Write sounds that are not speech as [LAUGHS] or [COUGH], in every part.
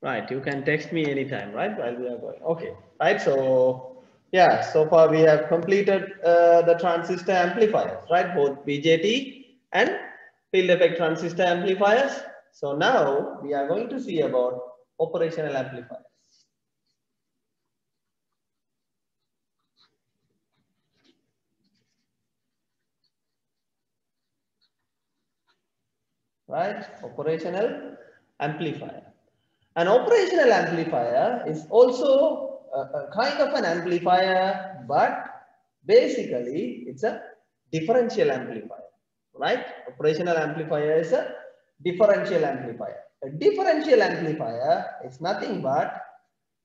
Right, you can text me anytime, right? While we are going. Okay, right. So yeah, so far we have completed uh, the transistor amplifiers, right? Both BJT and field effect transistor amplifiers. So now we are going to see about operational amplifiers. Right, operational amplifier. An operational amplifier is also a, a kind of an amplifier, but basically it's a differential amplifier, right? Operational amplifier is a differential amplifier. A differential amplifier is nothing but,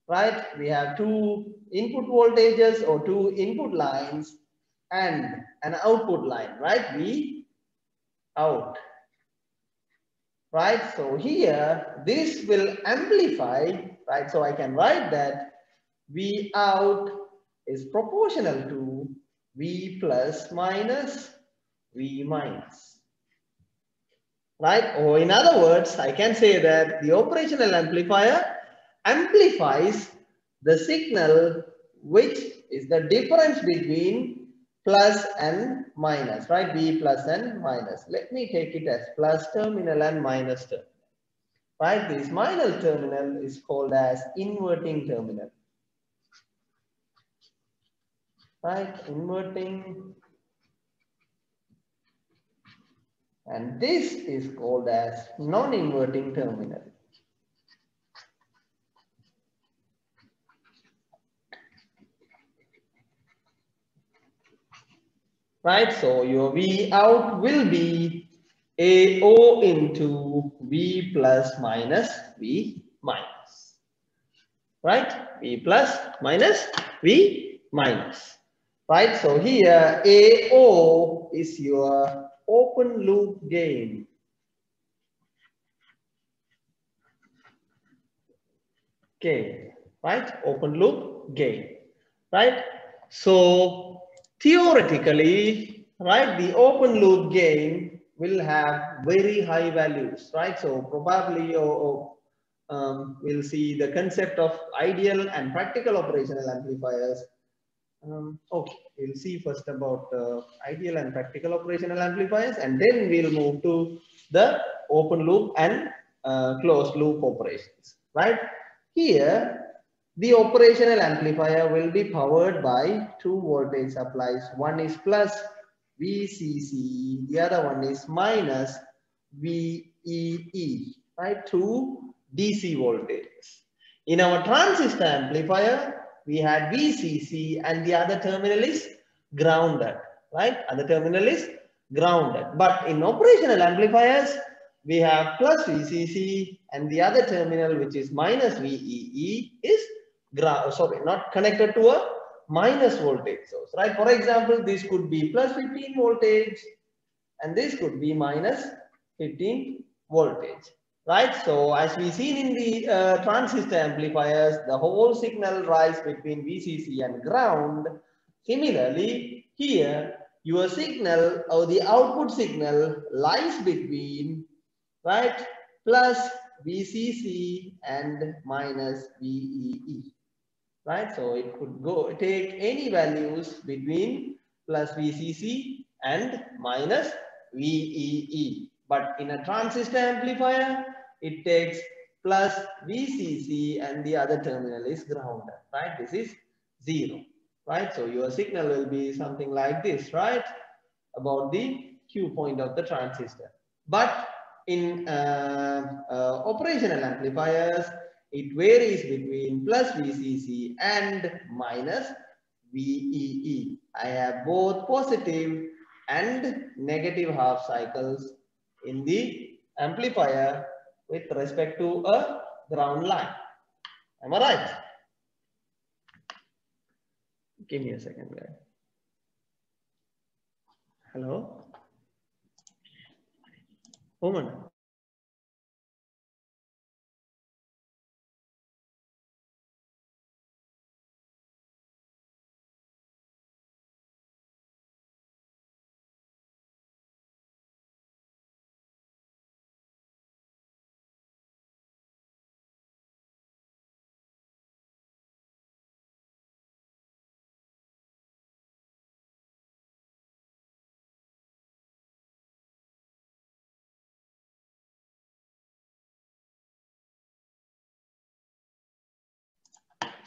right? We have two input voltages or two input lines and an output line, right? We out right? So here, this will amplify, right? So I can write that V out is proportional to V plus minus V minus, right? Or in other words, I can say that the operational amplifier amplifies the signal which is the difference between plus and minus, right? B plus and minus. Let me take it as plus terminal and minus terminal. Right? This minus terminal is called as inverting terminal. Right? Inverting. And this is called as non-inverting terminal. Right? So your V out will be AO into V plus minus V minus, right? V plus minus V minus, right? So here AO is your open loop gain. Okay, right? Open loop gain, right? So theoretically, right, the open loop gain will have very high values, right? So probably or um, we'll see the concept of ideal and practical operational amplifiers. Um, okay, we'll see first about uh, ideal and practical operational amplifiers, and then we'll move to the open loop and uh, closed loop operations, right? Here, the operational amplifier will be powered by two voltage supplies. One is plus VCC, the other one is minus VEE, right? Two DC voltages. In our transistor amplifier, we had VCC and the other terminal is grounded, right? Other terminal is grounded. But in operational amplifiers, we have plus VCC and the other terminal, which is minus VEE, is sorry, not connected to a minus voltage source, right? For example, this could be plus 15 voltage and this could be minus 15 voltage, right? So as we seen in the uh, transistor amplifiers, the whole signal rise between VCC and ground. Similarly, here your signal or the output signal lies between, right, plus VCC and minus VEE right? So it could go take any values between plus VCC and minus VEE. But in a transistor amplifier, it takes plus VCC and the other terminal is grounded, right? This is zero, right? So your signal will be something like this, right? About the Q point of the transistor. But in uh, uh, operational amplifiers, it varies between plus VCC and minus VEE. I have both positive and negative half cycles in the amplifier with respect to a ground line. Am I right? Give me a second, guys. Hello? Woman.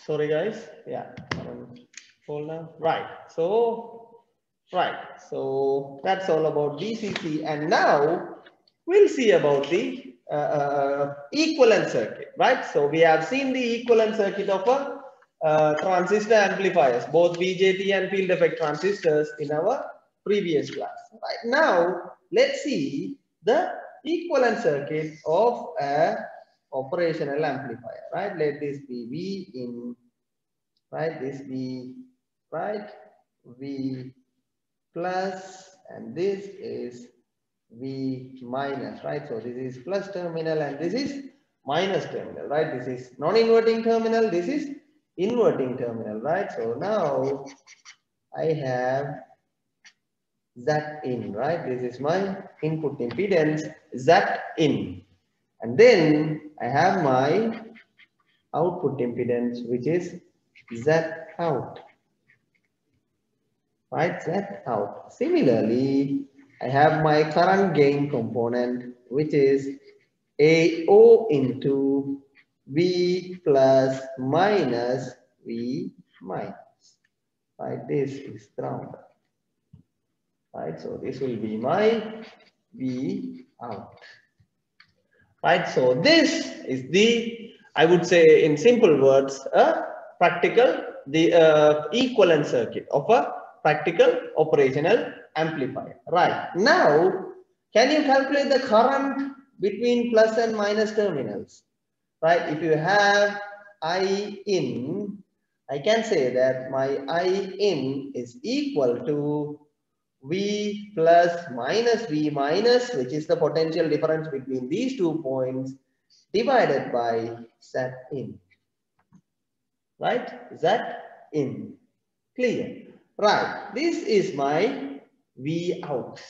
Sorry guys. Yeah, folder. Right. So, right. So that's all about VCC. And now we'll see about the uh, uh, equivalent circuit, right? So we have seen the equivalent circuit of a uh, transistor amplifiers, both BJT and field effect transistors in our previous class. Right now, let's see the equivalent circuit of a operational amplifier, right? Let this be V in, right? This be, right? V plus, and this is V minus, right? So this is plus terminal and this is minus terminal, right? This is non-inverting terminal, this is inverting terminal, right? So now I have Z in, right? This is my input impedance, Z in. And then I have my output impedance, which is Z out. Right, Z out. Similarly, I have my current gain component, which is AO into V plus minus V minus. Right, this is ground. Right, so this will be my V out. Right, so this is the, I would say in simple words, a practical, the uh, equivalent circuit of a practical operational amplifier. Right. Now, can you calculate the current between plus and minus terminals? Right. If you have I in, I can say that my I in is equal to V plus minus V minus, which is the potential difference between these two points divided by Z in. Right? Z in. Clear. Right. This is my V out.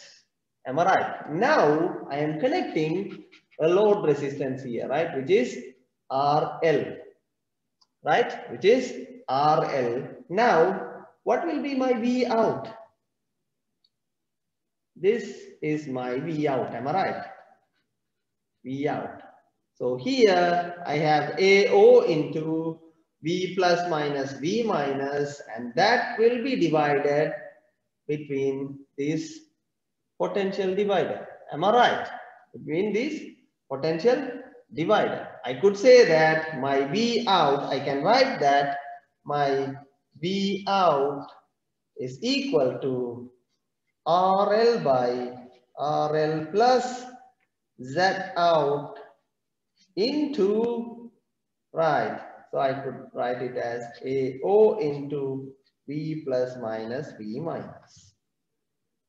Am I right? Now I am connecting a load resistance here, right? Which is RL, right? Which is RL. Now, what will be my V out? This is my V out. Am I right? V out. So here I have AO into V plus minus V minus, and that will be divided between this potential divider. Am I right? Between this potential divider. I could say that my V out, I can write that my V out is equal to RL by RL plus Z out into, right, so I could write it as AO into V plus minus V minus.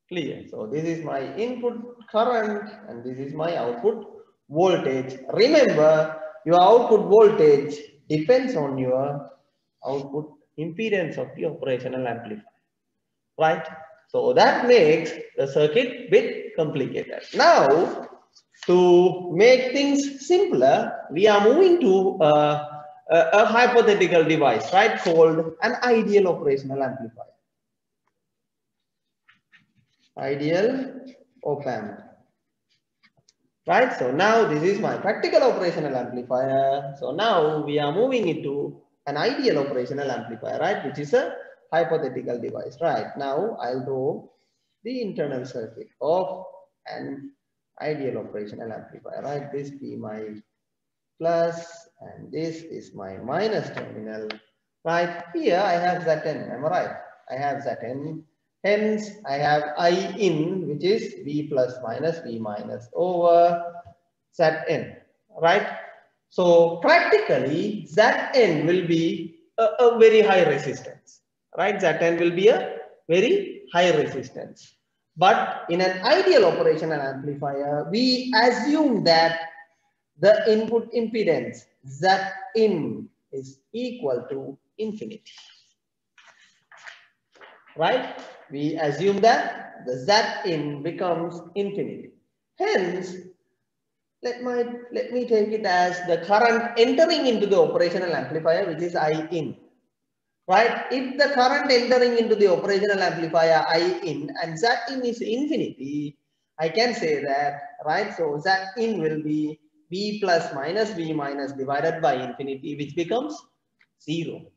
Clear. So this is my input current and this is my output voltage. Remember, your output voltage depends on your output impedance of the operational amplifier. Right? So that makes the circuit bit complicated. Now, to make things simpler, we are moving to uh, a, a hypothetical device, right, called an ideal operational amplifier. Ideal op amp. Right, so now this is my practical operational amplifier. So now we are moving into an ideal operational amplifier, right, which is a hypothetical device. Right, now I'll draw the internal circuit of an ideal operational amplifier, right? This be my plus and this is my minus terminal. Right here I have Zn, am I right? I have Zn. Hence I have I in which is V plus minus V minus over Zn, right? So practically Zn will be a, a very high resistance, right? Zn will be a very high resistance. But in an ideal operational amplifier, we assume that the input impedance Z in is equal to infinity. Right? We assume that the Z in becomes infinity. Hence, let, my, let me take it as the current entering into the operational amplifier, which is I in. Right? If the current entering into the operational amplifier I in and Z in is infinity, I can say that, right? So Z in will be v plus minus v minus divided by infinity, which becomes zero.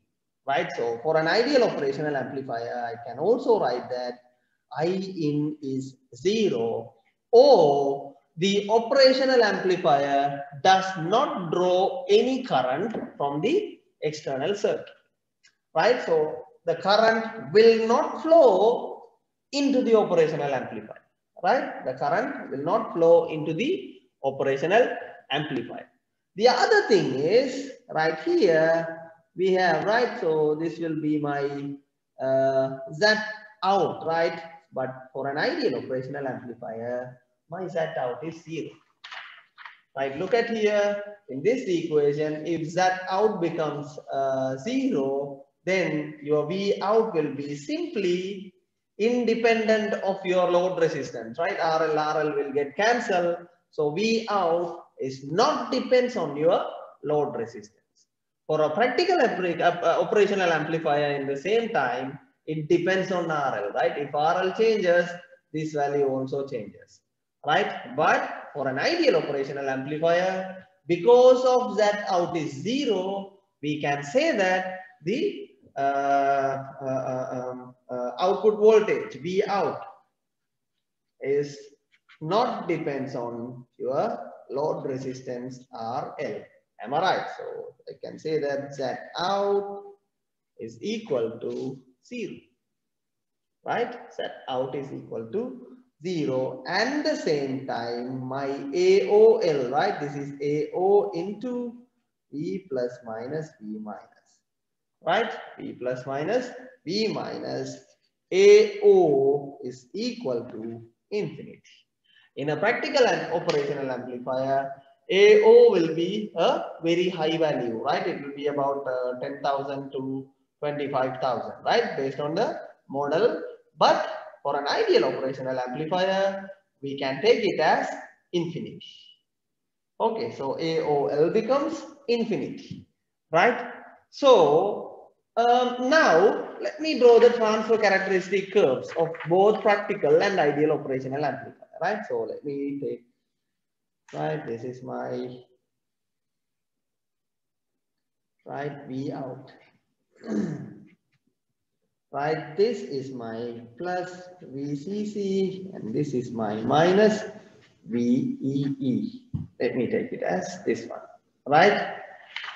right? So for an ideal operational amplifier, I can also write that I in is zero or the operational amplifier does not draw any current from the external circuit, right? So the current will not flow into the operational amplifier, right? The current will not flow into the operational amplifier. The other thing is right here, we have, right? So this will be my uh, Z out, right? But for an ideal operational amplifier, my Z out is zero. Right, look at here, in this equation, if Z out becomes uh, zero, then your V out will be simply independent of your load resistance, right? RL, RL will get cancelled. So V out is not depends on your load resistance. For a practical uh, operational amplifier in the same time, it depends on RL, right? If RL changes, this value also changes, right? But for an ideal operational amplifier, because of that out is zero, we can say that the uh, uh, uh, um, uh, output voltage V out is not depends on your load resistance RL. Am I right? So I can say that Z out is equal to zero, right? Z out is equal to zero and the same time my AOL, right? This is AO into V plus minus V minus, right? V plus minus V minus AO is equal to infinity. In a practical and operational amplifier, AO will be a very high value, right? It will be about uh, 10,000 to 25,000, right? Based on the model. But for an ideal operational amplifier, we can take it as infinity. Okay, so AOL becomes infinity, right? So um, now let me draw the transfer characteristic curves of both practical and ideal operational amplifier, right? So let me take, right, this is my, right, V out. [CLEARS THROAT] right this is my plus VCC and this is my minus VEE let me take it as this one right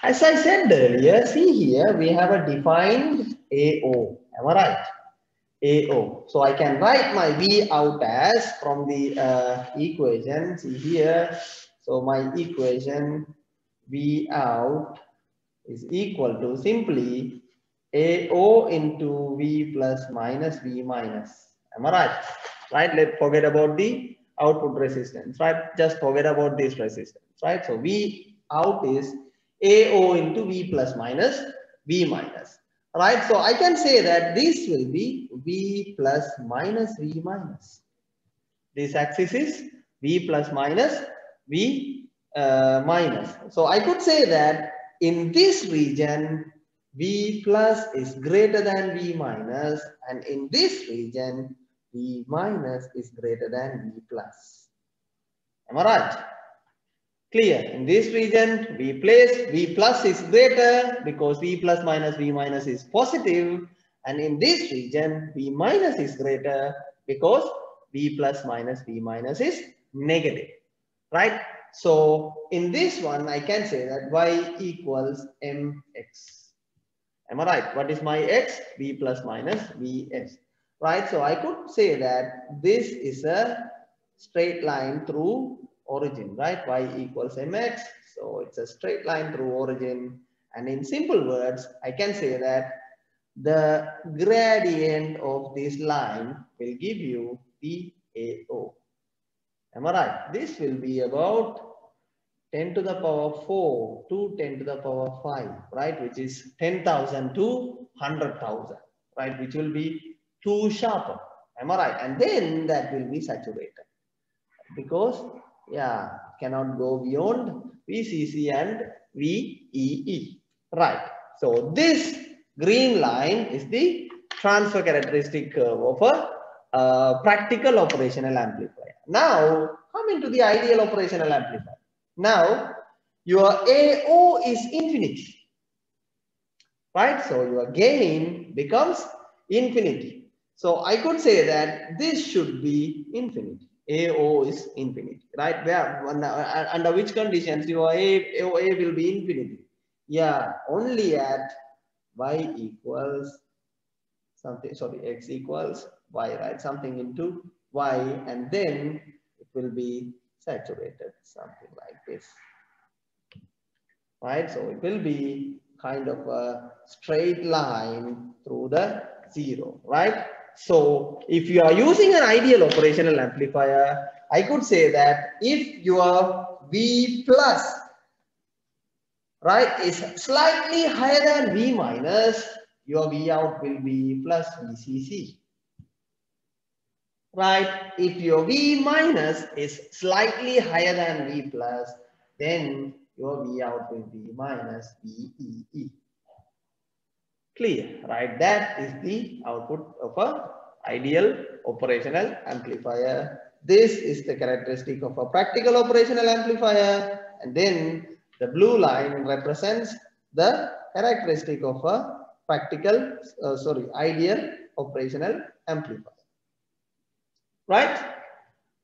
as I said earlier see here we have a defined AO am I right AO so I can write my V out as from the uh, equation see here so my equation V out is equal to simply AO into V plus minus V minus. Am I right? Right, let's forget about the output resistance, right? Just forget about this resistance, right? So V out is AO into V plus minus V minus, right? So I can say that this will be V plus minus V minus. This axis is V plus minus V uh, minus. So I could say that in this region, V plus is greater than V minus and in this region, V minus is greater than V plus. Am I right? Clear. In this region, V place, V plus is greater because V plus minus V minus is positive and in this region, V minus is greater because V plus minus V minus is negative, right? So in this one, I can say that Y equals MX. Am I right? What is my x? V plus minus Vs. Right? So I could say that this is a straight line through origin, right? Y equals mx. So it's a straight line through origin. And in simple words, I can say that the gradient of this line will give you the AO. Am I right? This will be about 10 to the power 4 to 10 to the power 5, right? Which is 10,000 to 100,000, right? Which will be too sharper. Am I right? And then that will be saturated because, yeah, cannot go beyond VCC and VEE, right? So this green line is the transfer characteristic curve of a uh, practical operational amplifier. Now, come into the ideal operational amplifier. Now, your AO is infinity. right? So your gain becomes infinity. So I could say that this should be infinity. AO is infinity, right? Where uh, under which conditions your A, A will be infinity? Yeah, only at y equals something, sorry, x equals y, right? Something into y, and then it will be saturated, something like this. Right? So it will be kind of a straight line through the zero, right? So if you are using an ideal operational amplifier, I could say that if your V plus, right, is slightly higher than V minus, your V out will be plus VCC. Right, if your V minus is slightly higher than V plus, then your V out will be minus VEE. Clear, right? That is the output of a ideal operational amplifier. This is the characteristic of a practical operational amplifier. And then the blue line represents the characteristic of a practical, uh, sorry, ideal operational amplifier. Right?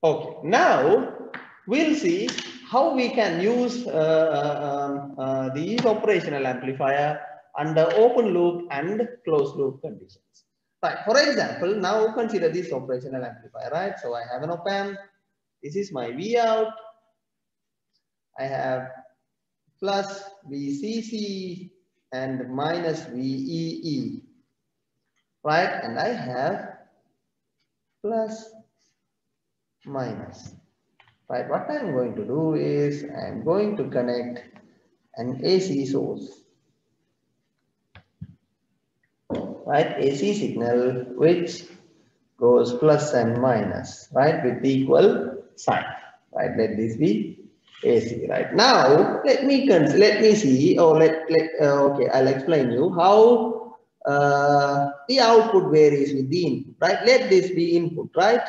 Okay, now we'll see how we can use uh, uh, um, uh, these operational amplifier under open loop and closed loop conditions. Right, for example, now consider this operational amplifier, right? So I have an op amp, this is my V out, I have plus VCC and minus VEE, right? And I have plus minus. Right, what I'm going to do is I'm going to connect an AC source. Right, AC signal which goes plus and minus, right, with equal sign. Right, let this be AC. Right now, let me let me see. Oh, let let uh, okay. I'll explain you how uh, the output varies with the input. Right, let this be input. Right,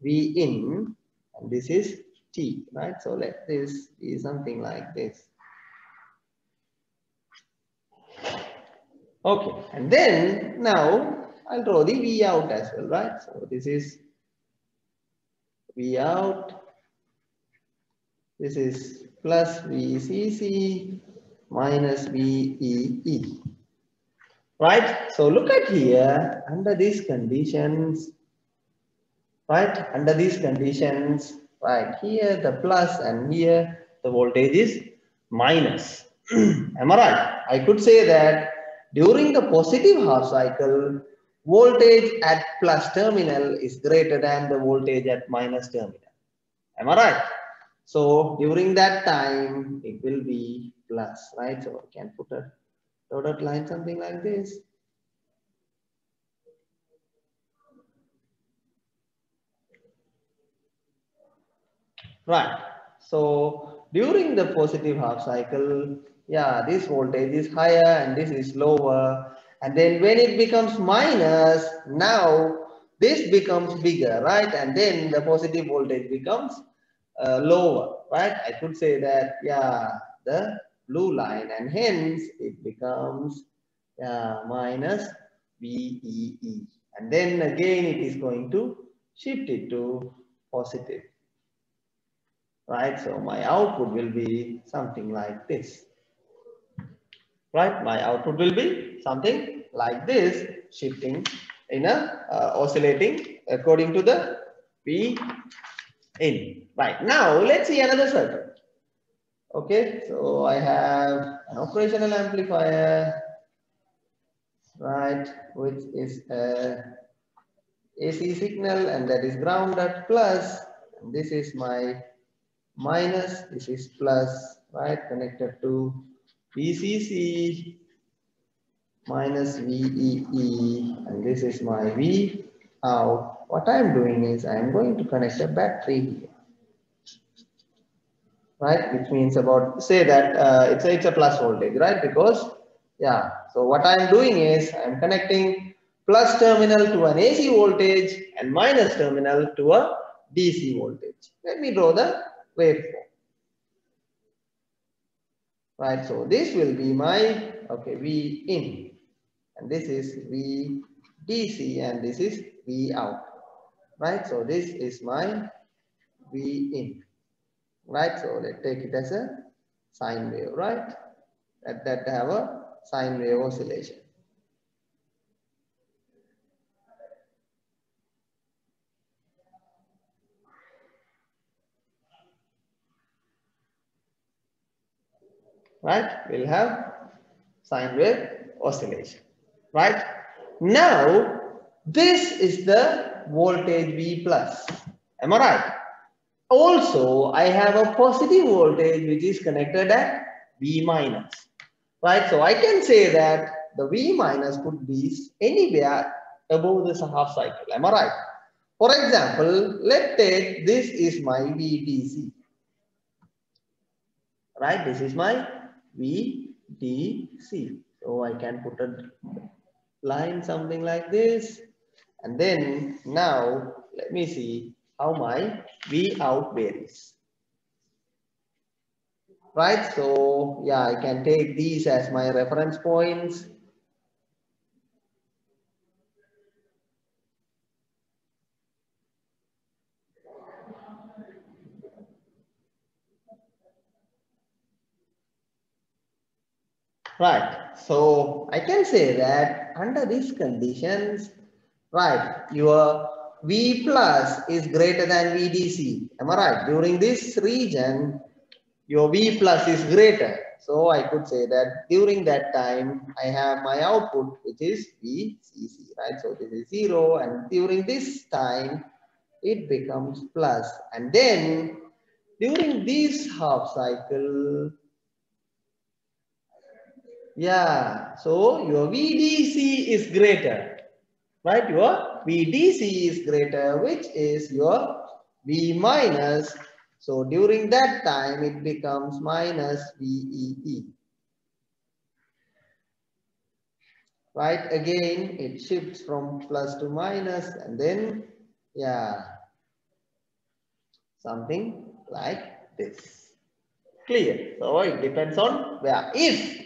V in and this is T, right? So let this be something like this. Okay, and then now I'll draw the V out as well, right? So this is V out. This is plus VCC minus VEE. Right? So look at here, under these conditions, right? Under these conditions, right here the plus and here the voltage is minus. [CLEARS THROAT] Am I right? I could say that during the positive half cycle, voltage at plus terminal is greater than the voltage at minus terminal. Am I right? So during that time, it will be plus, right? So I can put a dotted line, something like this. Right. So during the positive half cycle, yeah, this voltage is higher and this is lower. And then when it becomes minus, now this becomes bigger, right? And then the positive voltage becomes uh, lower, right? I could say that, yeah, the blue line and hence it becomes minus VEE. And then again, it is going to shift it to positive right? So my output will be something like this, right? My output will be something like this, shifting in a uh, oscillating according to the P in. Right, now let's see another circuit. Okay, so I have an operational amplifier, right, which is a AC signal and that is grounded plus, this is my minus, this is plus, right, connected to VCC minus VEE, and this is my V out. What I'm doing is I'm going to connect a battery here, right, which means about, say that uh, it's, a, it's a plus voltage, right, because, yeah, so what I'm doing is I'm connecting plus terminal to an AC voltage and minus terminal to a DC voltage. Let me draw the waveform. Right, so this will be my Okay, V in. And this is V DC and this is V out. Right? So this is my V in. Right? So let's take it as a sine wave, right? That, that have a sine wave oscillation. Right? We'll have sine wave oscillation, right? Now, this is the voltage V plus. Am I right? Also, I have a positive voltage which is connected at V minus, right? So I can say that the V minus could be anywhere above this half cycle. Am I right? For example, let's take this is my VDC, right? This is my VDC. So I can put a line something like this. And then now let me see how my V out varies. Right, so yeah, I can take these as my reference points. Right. So I can say that under these conditions, right, your V plus is greater than VDC. Am I right? During this region, your V plus is greater. So I could say that during that time, I have my output, which is VCC, right? So this is zero. And during this time, it becomes plus. And then during this half cycle, yeah, so your VDC is greater, right? Your VDC is greater, which is your V minus. So during that time, it becomes minus VEE. Right, again, it shifts from plus to minus and then, yeah, something like this. Clear? So it depends on where. If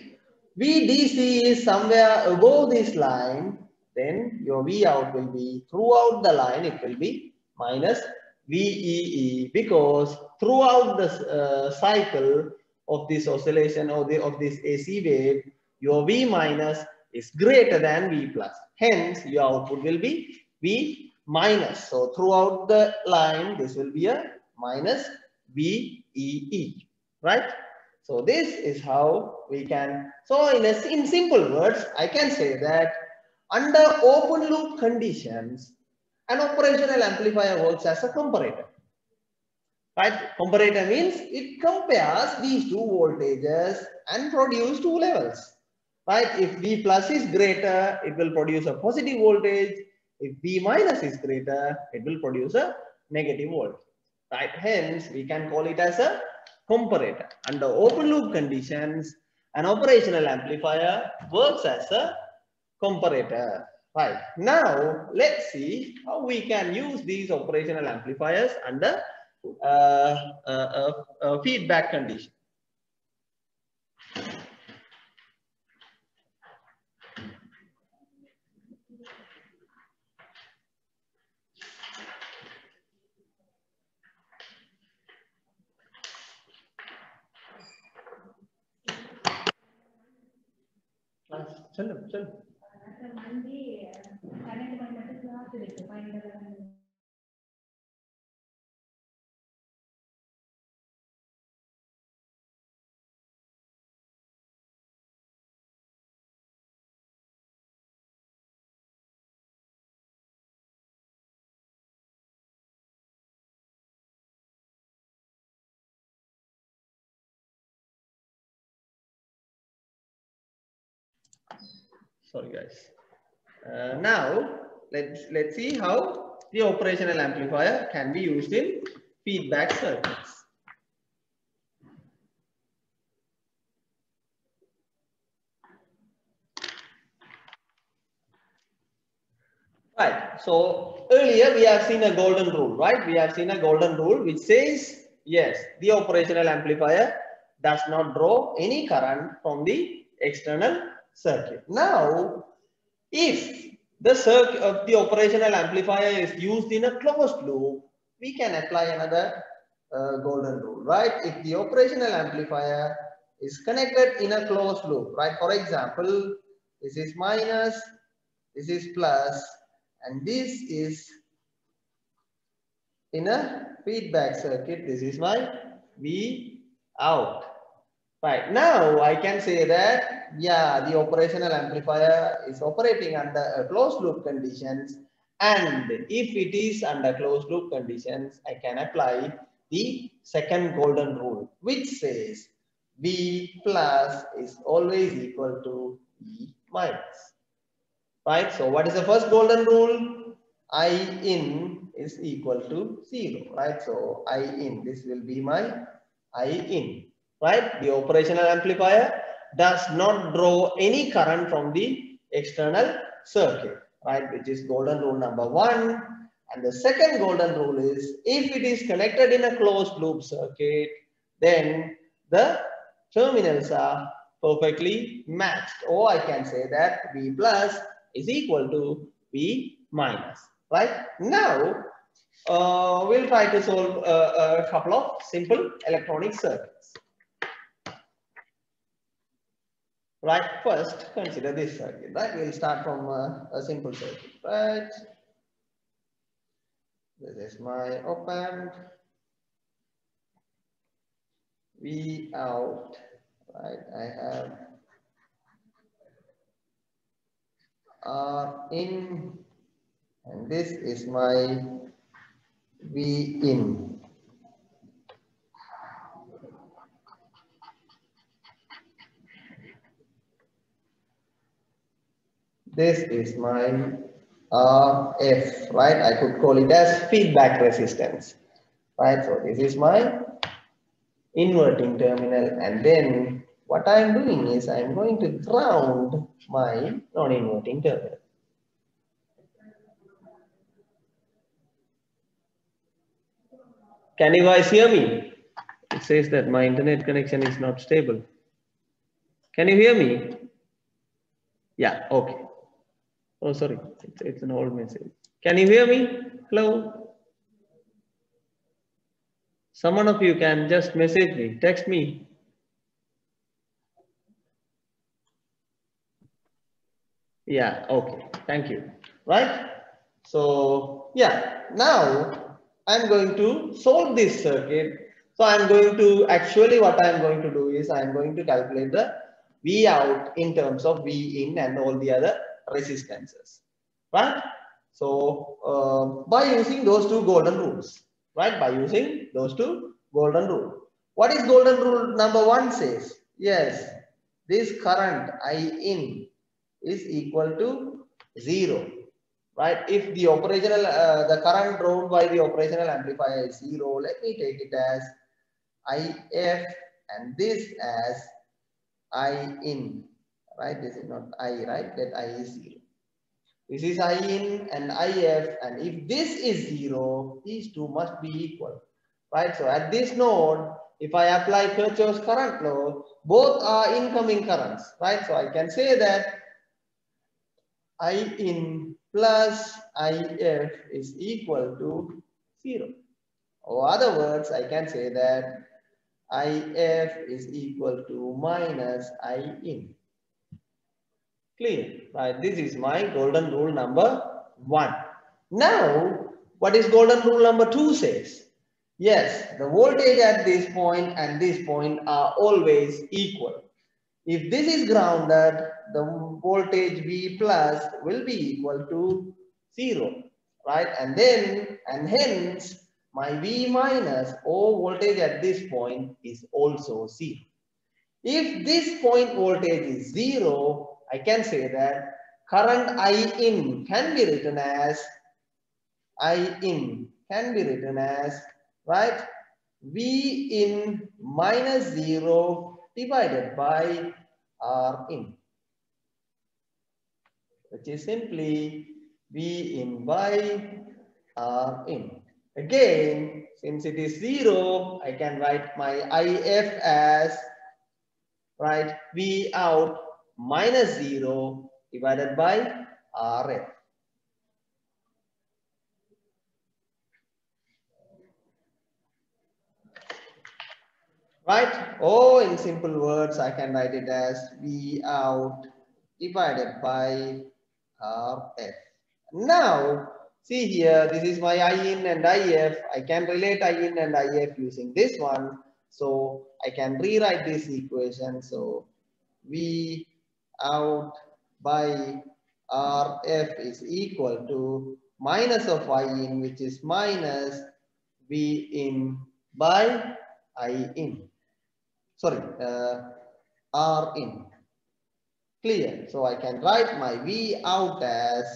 VDC is somewhere above this line, then your V out will be throughout the line, it will be minus VEE because throughout the uh, cycle of this oscillation or the, of this AC wave, your V minus is greater than V plus. Hence, your output will be V minus. So throughout the line, this will be a minus VEE, right? So this is how we can, so in, a, in simple words, I can say that under open loop conditions, an operational amplifier works as a comparator. Right? Comparator means it compares these two voltages and produce two levels. Right? If V plus is greater, it will produce a positive voltage. If V minus is greater, it will produce a negative voltage. Right? Hence, we can call it as a comparator. Under open loop conditions, an operational amplifier works as a comparator. Right. Now, let's see how we can use these operational amplifiers under uh, uh, uh, feedback condition. சொல்லுங்க சொல்லுங்க sorry guys. Uh, now let's let's see how the operational amplifier can be used in feedback circuits. Right so earlier we have seen a golden rule right? We have seen a golden rule which says yes the operational amplifier does not draw any current from the external circuit. Now, if the circuit of the operational amplifier is used in a closed loop, we can apply another uh, golden rule, right? If the operational amplifier is connected in a closed loop, right? For example, this is minus, this is plus, and this is in a feedback circuit. This is my V out. Right now, I can say that, yeah, the operational amplifier is operating under closed loop conditions. And if it is under closed loop conditions, I can apply the second golden rule, which says V plus is always equal to E minus. Right? So what is the first golden rule? I in is equal to zero, right? So I in, this will be my I in, right? The operational amplifier does not draw any current from the external circuit, right? Which is golden rule number one. And the second golden rule is if it is connected in a closed loop circuit, then the terminals are perfectly matched. Or I can say that V plus is equal to V minus, right? Now, uh, we'll try to solve a, a couple of simple electronic circuits. Right, first consider this circuit, right? We'll start from a, a simple circuit, right? This is my op amp. V out, right? I have R in, and this is my V in. This is my uh, F, right? I could call it as feedback resistance, right? So this is my inverting terminal and then what I'm doing is I'm going to ground my non-inverting terminal. Can you guys hear me? It says that my internet connection is not stable. Can you hear me? Yeah, okay. Oh, sorry, it's, it's an old message. Can you hear me? Hello? Someone of you can just message me, text me. Yeah, okay, thank you. Right? So, yeah, now I'm going to solve this circuit. So I'm going to, actually what I'm going to do is I'm going to calculate the V out in terms of V in and all the other resistances, right? So uh, by using those two golden rules, right? By using those two golden rule. What is golden rule number one says? Yes, this current I in is equal to zero, right? If the operational, uh, the current drawn by the operational amplifier is zero, let me take it as IF and this as I in, right? This is not I, right? That I is zero. This is I in and IF, and if this is zero, these two must be equal, right? So at this node, if I apply Kirchhoff's current law, both are incoming currents, right? So I can say that I in plus IF is equal to zero. Or other words, I can say that IF is equal to minus I in. Clear, right? This is my golden rule number one. Now, what is golden rule number two says? Yes, the voltage at this point and this point are always equal. If this is grounded, the voltage V plus will be equal to zero, right? And then, and hence, my V minus or voltage at this point is also zero. If this point voltage is zero, I can say that current I in can be written as I in can be written as right V in minus zero divided by R in which is simply V in by R in. Again, since it is zero, I can write my IF as right V out minus 0 divided by RF. Right? Or in simple words, I can write it as V out divided by RF. Now, see here, this is my I in and IF. I can relate I in and IF using this one. So I can rewrite this equation. So V out by RF is equal to minus of I in, which is minus V in by I in. Sorry, uh, R in. Clear. So I can write my V out as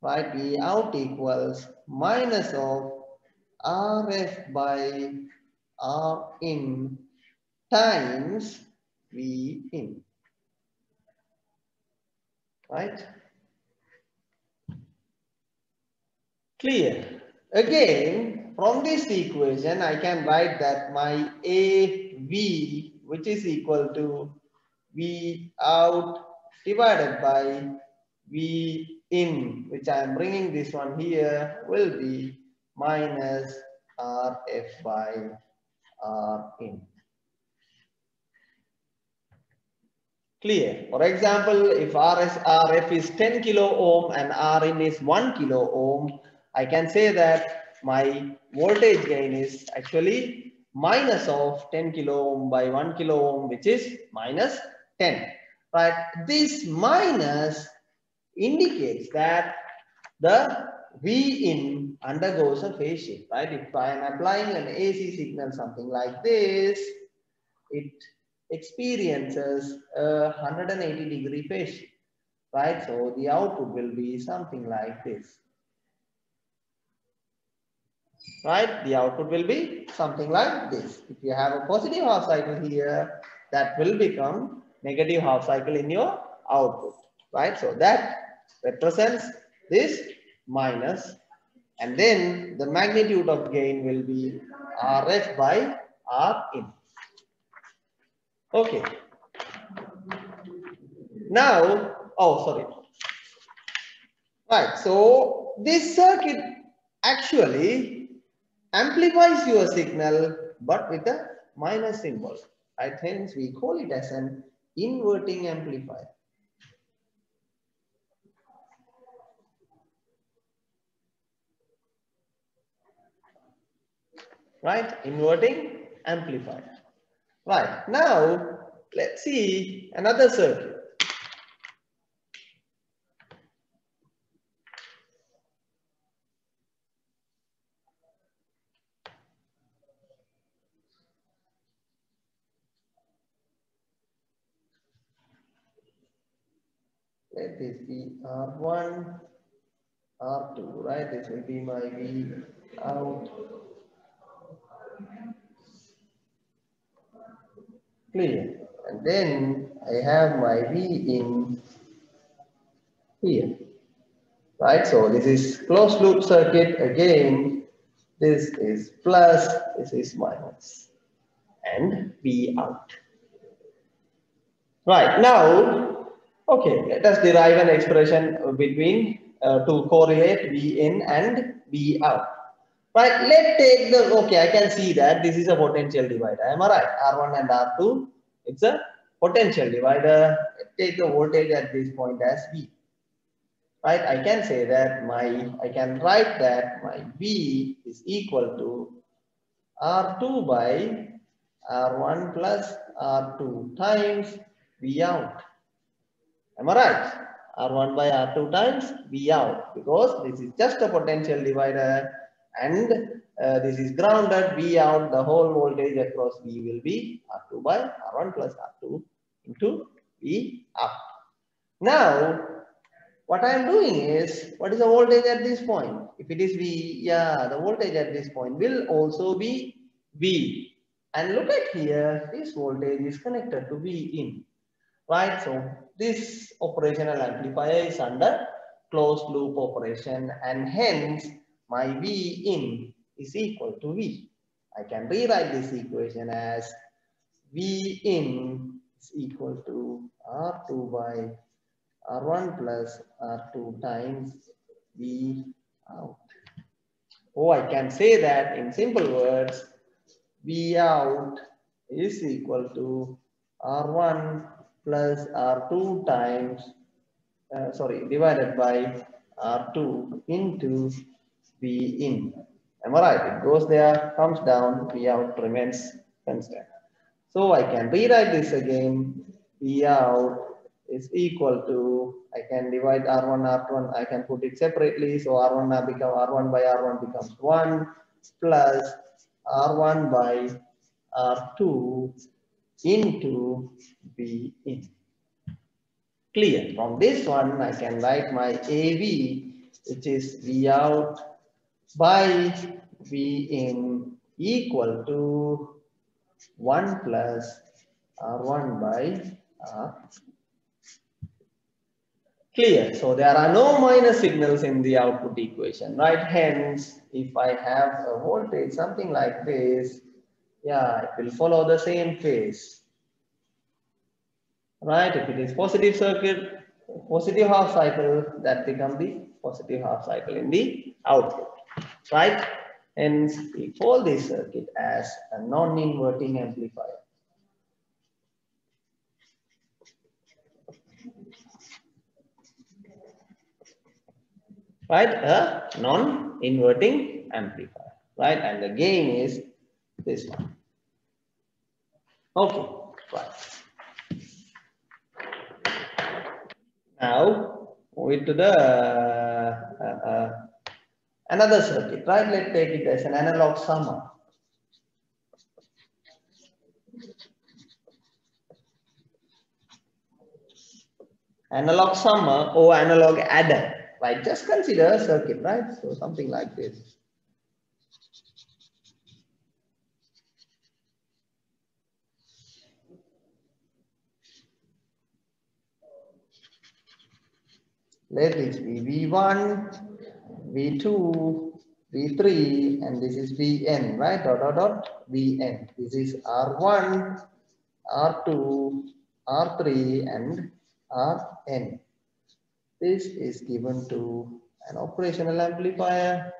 right V out equals minus of RF by R in times V in. Right? Clear. Again, from this equation, I can write that my AV, which is equal to V out divided by V in, which I am bringing this one here, will be minus RF by R in. Clear. For example, if RS, RF is 10 kilo ohm and R in is 1 kilo ohm, I can say that my voltage gain is actually minus of 10 kilo ohm by 1 kilo ohm, which is minus 10. Right. This minus indicates that the V in undergoes a phase shift, right? If I am applying an AC signal, something like this, it experiences a 180 degree phase shift, right? So the output will be something like this, right? The output will be something like this. If you have a positive half cycle here, that will become negative half cycle in your output, right? So that represents this minus and then the magnitude of gain will be RF by R in. Okay. Now, oh, sorry. Right, so this circuit actually amplifies your signal, but with a minus symbol. I hence we call it as an inverting amplifier. Right, inverting amplifier. Right, now let's see another circuit. Let this be R1, R2, right? This will be my V out clear. And then I have my V in here. Right? So this is closed loop circuit. Again this is plus this is minus. And V out. Right. Now okay let us derive an expression between uh, to correlate V in and V out Right, let's take the, okay, I can see that this is a potential divider. Am I right? R1 and R2, it's a potential divider. Take the voltage at this point as V. Right, I can say that my, I can write that my V is equal to R2 by R1 plus R2 times V out. Am I right? R1 by R2 times V out because this is just a potential divider and uh, this is grounded V out the whole voltage across V will be R2 by R1 plus R2 into V up. Now what I am doing is what is the voltage at this point? If it is V, yeah, the voltage at this point will also be V. And look at here, this voltage is connected to V in, right? So this operational amplifier is under closed loop operation and hence my V in is equal to V. I can rewrite this equation as V in is equal to R2 by R1 plus R2 times V out. Oh, I can say that in simple words, V out is equal to R1 plus R2 times, uh, sorry, divided by R2 into V in. Am I right? It goes there, comes down, V out remains constant. So I can rewrite this again. V out is equal to, I can divide R1, R1, I can put it separately. So R1 now become R1 by R1 becomes 1 plus R1 by R2 into V in. Clear. From this one, I can write my AV, which is V out by V in equal to 1 plus R1 by R. Clear. So there are no minus signals in the output equation, right? Hence, if I have a voltage, something like this, yeah, it will follow the same phase. Right? If it is positive circuit, positive half cycle, that become the positive half cycle in the output. Right? Hence, we call this circuit as a non-inverting amplifier. Right? A non-inverting amplifier. Right? And the gain is this one. Okay, right. Now, move to the uh, uh, another circuit, right? Let's take it as an analog summer. Analog summer or analog adder, right? Just consider a circuit, right? So something like this. Let this be V1, V2, V3, and this is Vn, right? Dot, dot, dot, Vn. This is R1, R2, R3, and Rn. This is given to an operational amplifier,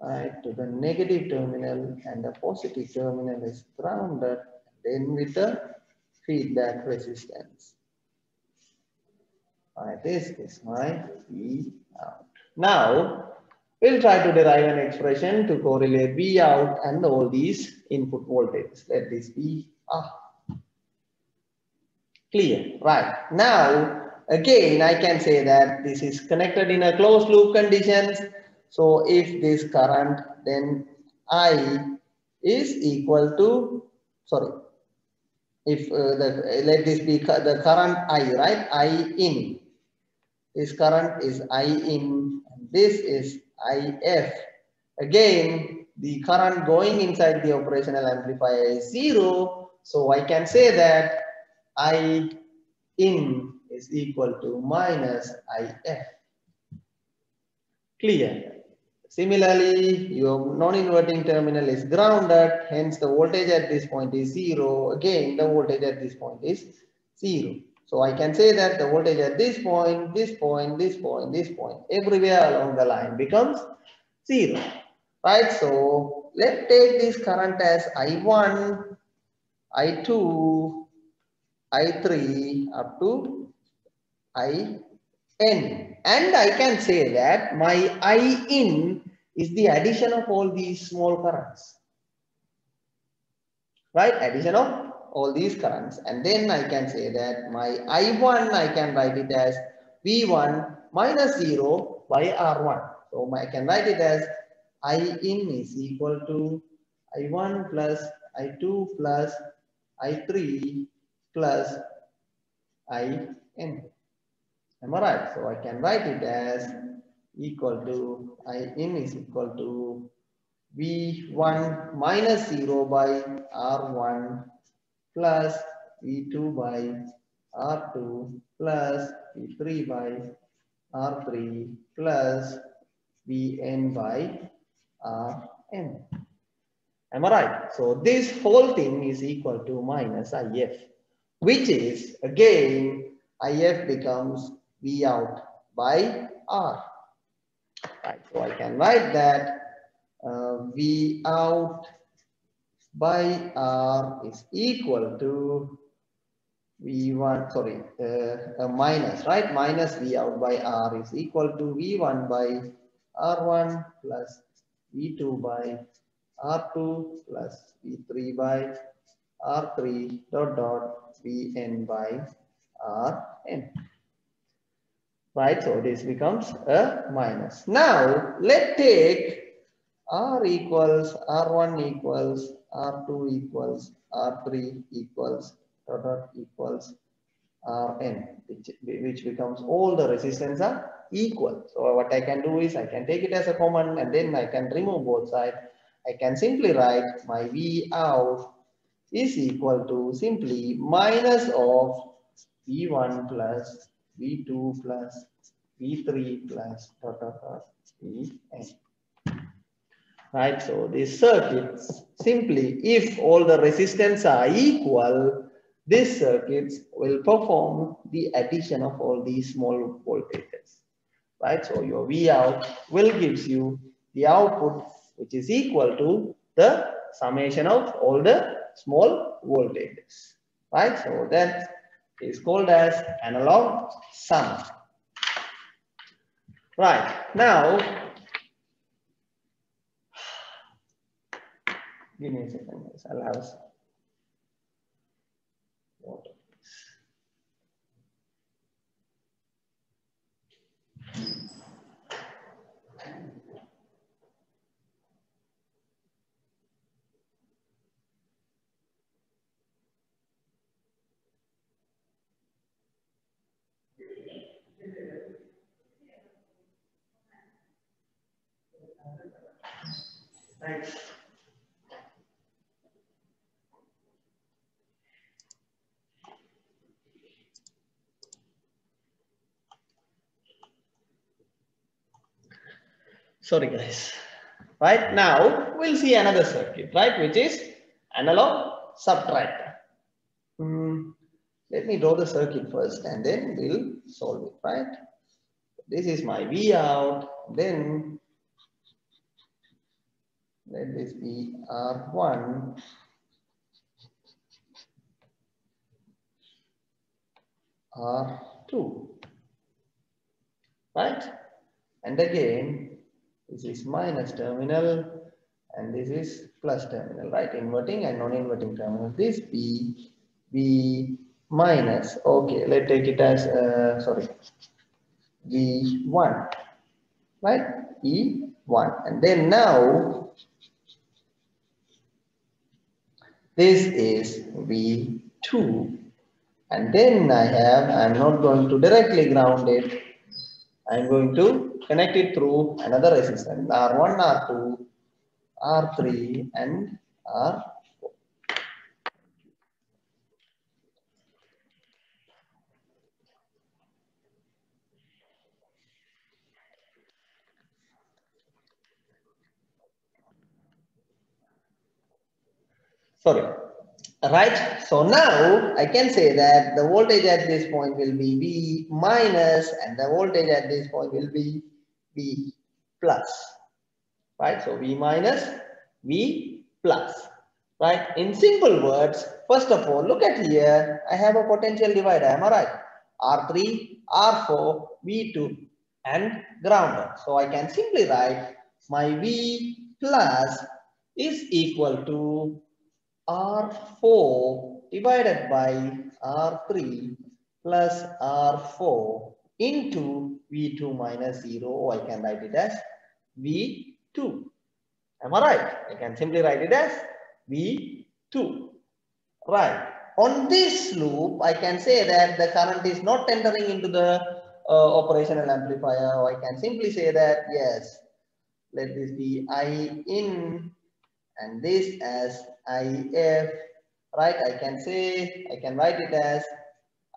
right? To the negative terminal and the positive terminal is grounded, then with the feedback resistance. Right, this is my V out. Now, we'll try to derive an expression to correlate V out and all these input voltages. Let this be ah. clear. Right. Now, again, I can say that this is connected in a closed loop conditions. So if this current, then I is equal to, sorry, if uh, the, let this be the current I, right? I in this current is I in, this is IF. Again, the current going inside the operational amplifier is zero. So I can say that I in is equal to minus IF. Clear. Similarly, your non-inverting terminal is grounded, hence the voltage at this point is zero. Again, the voltage at this point is zero. So I can say that the voltage at this point, this point, this point, this point, everywhere along the line becomes zero, right? So let's take this current as I1, I2, I3 up to IN. And I can say that my in is the addition of all these small currents, right? Addition of all these currents. And then I can say that my I1, I can write it as V1 minus 0 by R1. So I can write it as I in is equal to I1 plus I2 plus I3 plus IN. Am I right? So I can write it as equal to I in is equal to V1 minus 0 by R1 plus V2 by R2 plus V3 by R3 plus Vn by Rn. Am I right? So this whole thing is equal to minus If. which is again if becomes v out by r. Right, so I can write that uh, v out by r is equal to v1 sorry uh, minus right? Minus v out by r is equal to v1 by r1 plus v2 by r2 plus v3 by r3 dot dot vn by rn. Right so this becomes a minus. Now let's take r equals r1 equals r2 equals r3 equals dot dot equals Rn, which, which becomes all the resistance are equal. So what I can do is I can take it as a common and then I can remove both sides. I can simply write my V out is equal to simply minus of V1 plus V2 plus V3 plus dot dot dot Vn. Right, so this circuit simply if all the resistance are equal, this circuit will perform the addition of all these small voltages, right? So your V out will gives you the output which is equal to the summation of all the small voltages, right? So that is called as analog sum. Right, now, give me a second, guys. I'll have water. Thanks. Sorry guys. Right now we'll see another circuit, right? Which is analog subtractor. Hmm. Let me draw the circuit first and then we'll solve it, right? This is my V out, then let this be R1 R2 right and again this is minus terminal and this is plus terminal right? Inverting and non-inverting terminal. This B B minus okay let's take it as uh, sorry V1 right? E1 and then now this is V2 and then I have, I'm not going to directly ground it. I'm going to connect it through another resistance, R1, R2, R3 and R4. Sorry, right? So now I can say that the voltage at this point will be V minus and the voltage at this point will be V plus, right? So V minus, V plus, right? In simple words, first of all, look at here, I have a potential divider, am I right? R3, R4, V2 and grounded. So I can simply write my V plus is equal to R4 divided by R3 plus R4 into V2 minus 0. Or I can write it as V2. Am I right? I can simply write it as V2. Right. On this loop, I can say that the current is not entering into the uh, operational amplifier. Or I can simply say that, yes, let this be I in and this as IF, right? I can say, I can write it as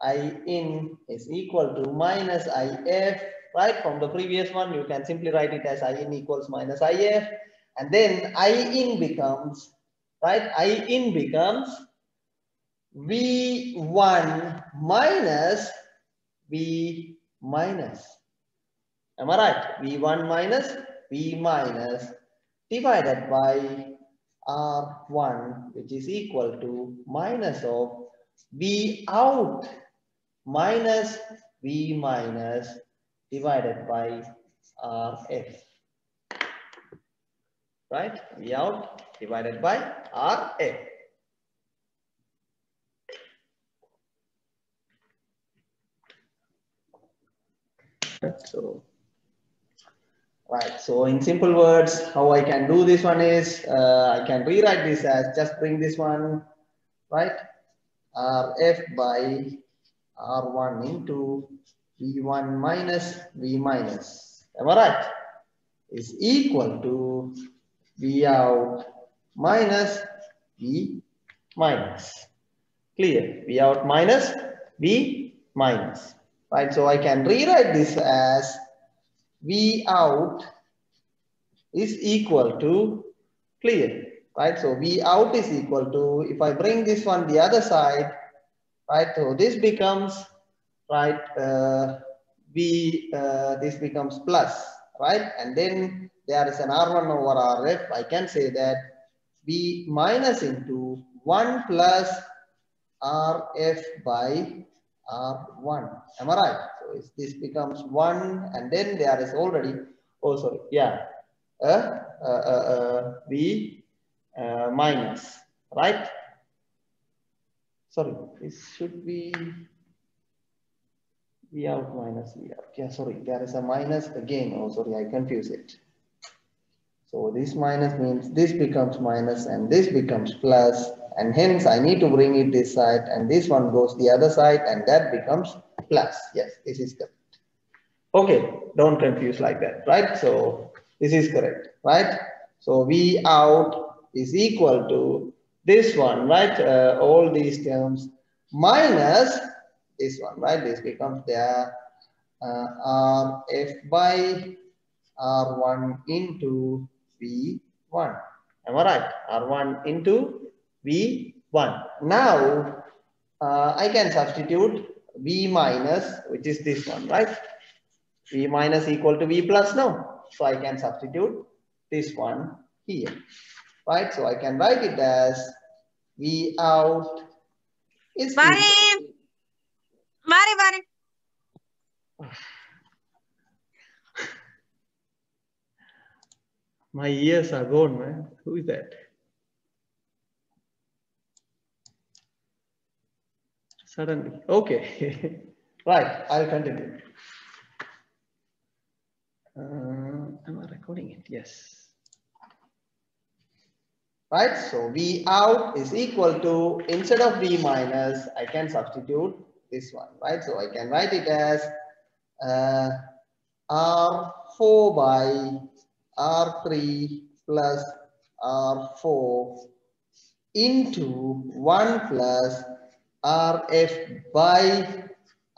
I in is equal to minus IF, right? From the previous one, you can simply write it as I in equals minus IF. And then I in becomes, right? I in becomes V1 minus V minus. Am I right? V1 minus V minus divided by R1 which is equal to minus of V out minus V minus divided by RF. Right? V out divided by RF. So, right. So in simple words, how I can do this one is, uh, I can rewrite this as just bring this one, right? Rf by R1 into V1 minus V minus. Am I right? Is equal to V out minus V minus. Clear? V out minus V minus right? So I can rewrite this as V out is equal to clear, right? So V out is equal to, if I bring this one the other side, right? So this becomes, right, uh, V, uh, this becomes plus, right? And then there is an R1 over RF. I can say that V minus into 1 plus RF by R1. Am I right? So this becomes 1 and then there is already, oh sorry, yeah, uh, uh, uh, uh, minus, right? Sorry, this should be V out minus V out. Yeah, sorry, there is a minus again. Oh, sorry, I confuse it. So this minus means this becomes minus and this becomes plus and hence I need to bring it this side and this one goes the other side and that becomes plus. Yes, this is correct. Okay, don't confuse like that, right? So this is correct, right? So V out is equal to this one, right? Uh, all these terms minus this one, right? This becomes the uh, RF by R1 into V1. Am I right? R1 into V1. Now, uh, I can substitute V minus, which is this one, right? V minus equal to V plus now. So I can substitute this one here, right? So I can write it as V out is Mari, Mari, Mari. [LAUGHS] My ears are gone, man. Who is that? Suddenly. Okay. [LAUGHS] right. I'll continue. Uh, am I recording it? Yes. Right. So V out is equal to, instead of V minus, I can substitute this one, right? So I can write it as uh, R4 by R3 plus R4 into 1 plus RF by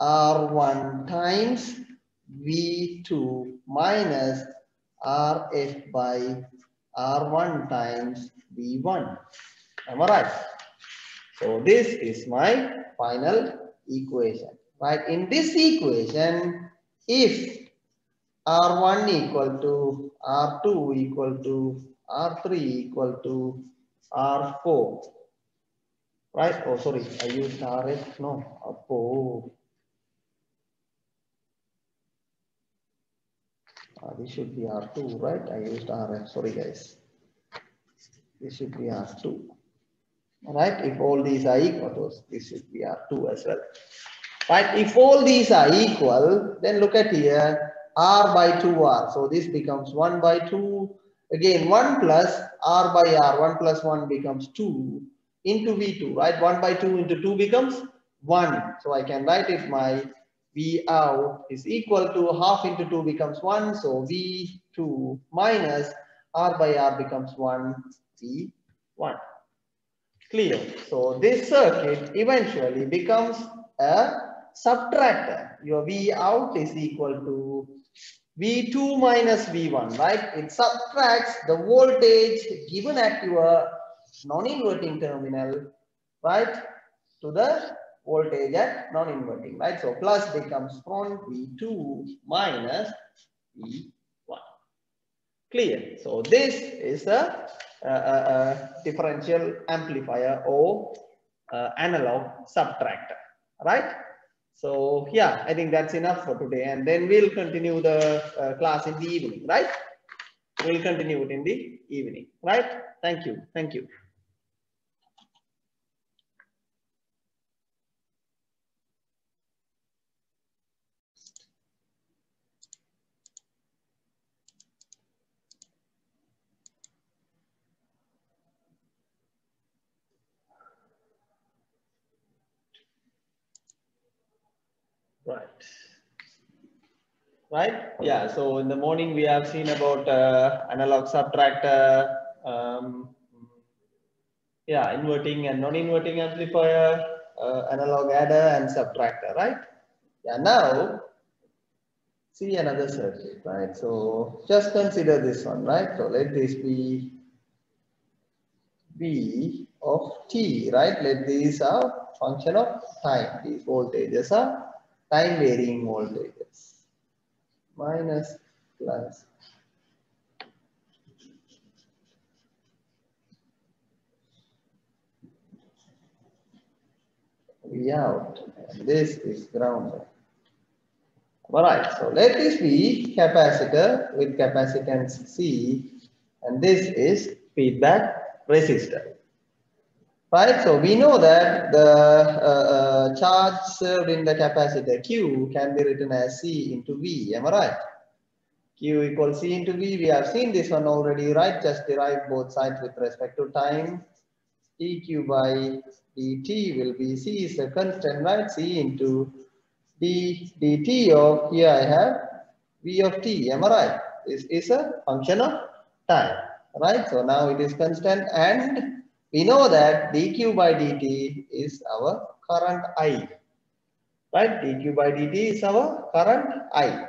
R1 times V2 minus RF by R1 times V1. Am I right? So this is my final equation, right? In this equation, if R1 equal to R2 equal to R3 equal to R4, right? Oh, sorry, I used RF. No, oh. Uh, this should be R2, right? I used RF. Sorry, guys. This should be R2. Right? If all these are equal, this should be R2 as well. Right? If all these are equal, then look at here, R by 2R. So this becomes 1 by 2. Again, 1 plus R by R. 1 plus 1 becomes 2 into V2, right? 1 by 2 into 2 becomes 1. So I can write it my V out is equal to half into 2 becomes 1. So V2 minus R by R becomes 1, V1. Clear. So this circuit eventually becomes a subtractor. Your V out is equal to V2 minus V1, right? It subtracts the voltage given at your non-inverting terminal, right? to the voltage at non-inverting, right? So plus becomes from V2 minus V1. Clear. So this is a, a, a differential amplifier or uh, analog subtractor, right? So yeah, I think that's enough for today. And then we'll continue the uh, class in the evening, right? We'll continue it in the evening, right? Thank you. Thank you. Right. Right? Yeah. So in the morning we have seen about uh, analog subtractor, um, yeah, inverting and non-inverting amplifier, uh, analog adder and subtractor, right? Yeah. Now see another circuit, right? So just consider this one, right? So let this be V of t, right? Let these are function of time. These voltages are time varying voltages minus plus V out and this is grounded. All right, so let this be capacitor with capacitance C and this is feedback resistor. Right, so we know that the uh, uh, charge served in the capacitor Q can be written as C into V, am I right? Q equals C into V, we have seen this one already, right? Just derive both sides with respect to time. dq by dt will be C is a constant, right? C into d dt of, here I have V of t, am I right? This is a function of time, right? So now it is constant and we know that dq by dt is our current I. Right? dq by dt is our current I.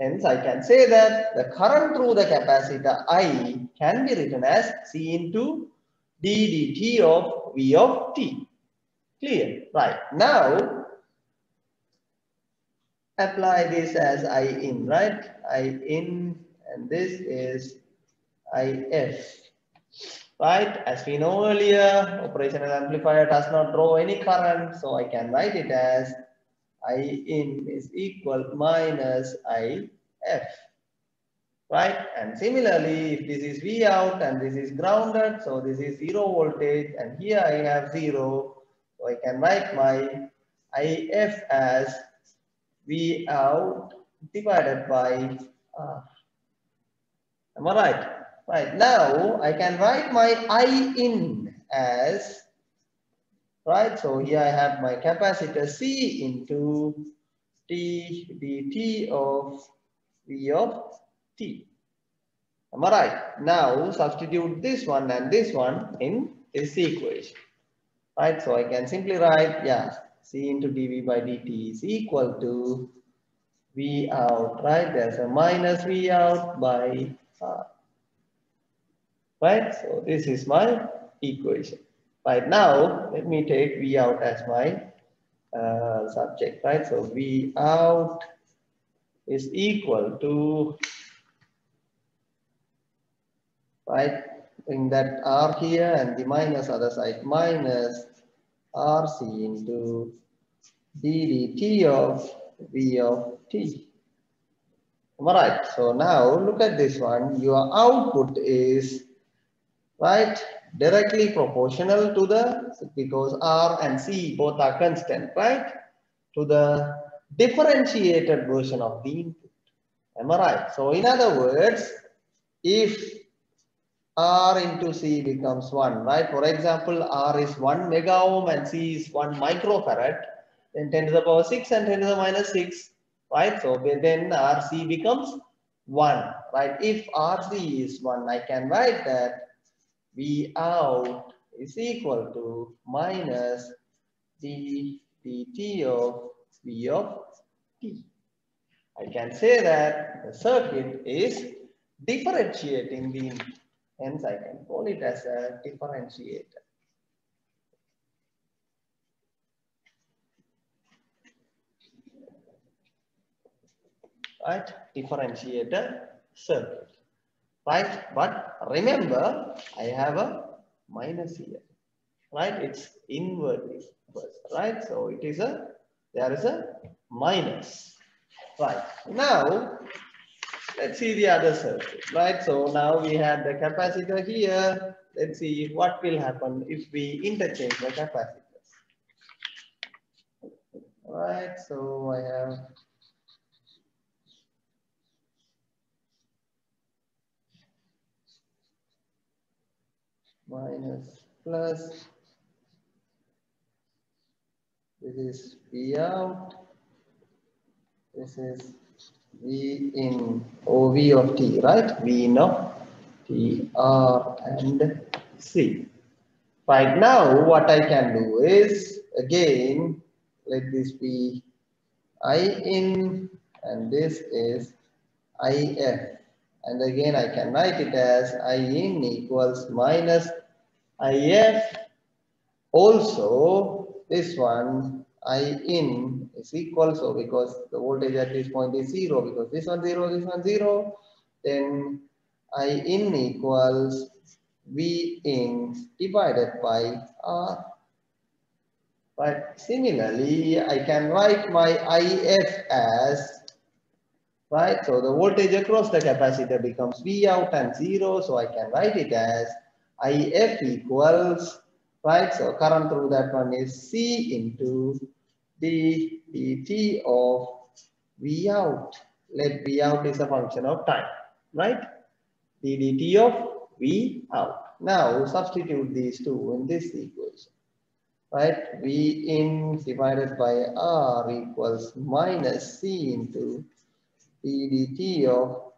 Hence, I can say that the current through the capacitor I can be written as C into d dt of V of t. Clear? Right. Now, apply this as I in, right? I in and this is IF right? As we know earlier, operational amplifier does not draw any current, so I can write it as I in is equal minus IF, right? And similarly, if this is V out and this is grounded, so this is zero voltage, and here I have zero, so I can write my IF as V out divided by R. Am I right? Right now, I can write my I in as, right? So here I have my capacitor C into T dt of V of T. Am I right? Now substitute this one and this one in this equation. Right? So I can simply write, yeah, C into dV by dt is equal to V out, right? There's a minus V out by R right? So this is my equation. Right now, let me take V out as my uh, subject, right? So V out is equal to, right? Bring that R here and the minus other side minus RC into ddt of V of t. All right, so now look at this one. Your output is right? Directly proportional to the, because R and C both are constant, right? To the differentiated version of the input. Am I right? So in other words, if R into C becomes 1, right? For example, R is 1 mega ohm and C is 1 microfarad, then 10 to the power 6 and 10 to the minus 6, right? So then RC becomes 1, right? If RC is 1, I can write that V out is equal to minus d dt of V of t. I can say that the circuit is differentiating the hence I can call it as a differentiator. Right, differentiator circuit right? But remember, I have a minus here, right? It's inverted, right? So it is a, there is a minus, right? Now, let's see the other circuit, right? So now we have the capacitor here. Let's see what will happen if we interchange the capacitors. Right, so I have minus plus this is V out this is V in OV of T right? V in of T R and C. Right now what I can do is again let this be I in and this is IF and again I can write it as I in equals minus IF also this one I in is equal so because the voltage at this point is zero because this one zero this one zero then I in equals V in divided by R but similarly I can write my IF as right? So the voltage across the capacitor becomes V out and zero. So I can write it as IF equals, right? So current through that one is C into d dt of V out. Let V out is a function of time, right? d dt of V out. Now substitute these two in this equation, right? V in divided by R equals minus C into ddt of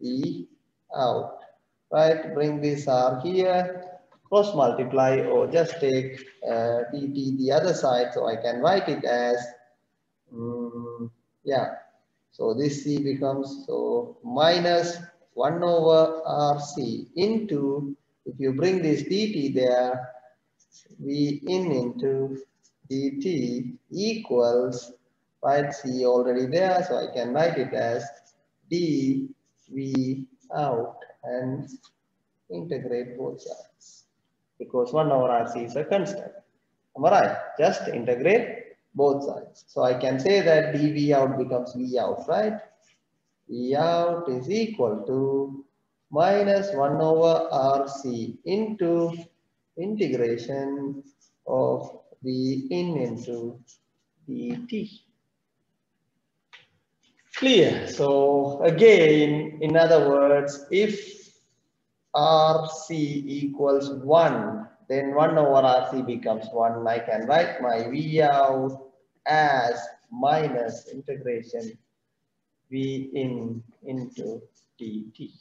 V out. Right, bring this R here, cross multiply or just take uh, dt the other side. So I can write it as, um, yeah. So this C becomes, so minus 1 over RC into, if you bring this dt there, V in into dt equals right? C already there, so I can write it as d v out and integrate both sides because 1 over RC is a constant. Am I right? Just integrate both sides. So I can say that dv out becomes v out, right? v out is equal to minus 1 over RC into integration of v in into dt clear. So again, in other words, if RC equals 1, then 1 over RC becomes 1. I can write my V out as minus integration V in into dt.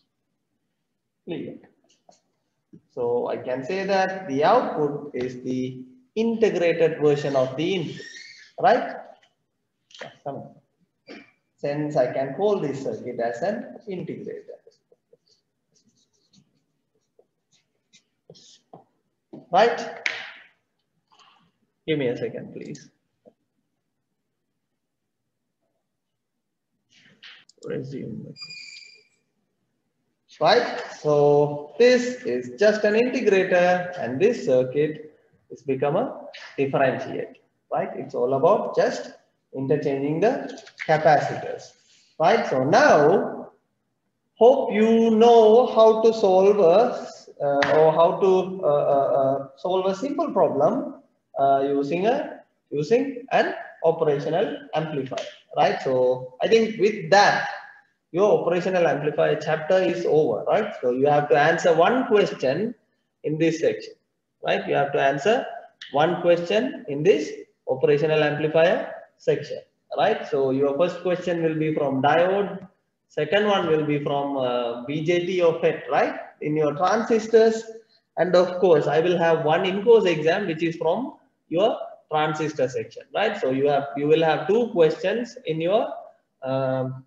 Clear. So I can say that the output is the integrated version of the input, right? Since I can call this circuit as an integrator. Right? Give me a second, please. Resume. Right? So this is just an integrator and this circuit is become a differentiator. Right? It's all about just interchanging the capacitors. Right? So now, hope you know how to solve a uh, or how to uh, uh, solve a simple problem using a using an operational amplifier. Right? So I think with that, your operational amplifier chapter is over. Right? So you have to answer one question in this section. Right? You have to answer one question in this operational amplifier section, right? So your first question will be from diode. Second one will be from uh, BJT or FET, right? In your transistors. And of course, I will have one in-course exam, which is from your transistor section, right? So you have you will have two questions in your um,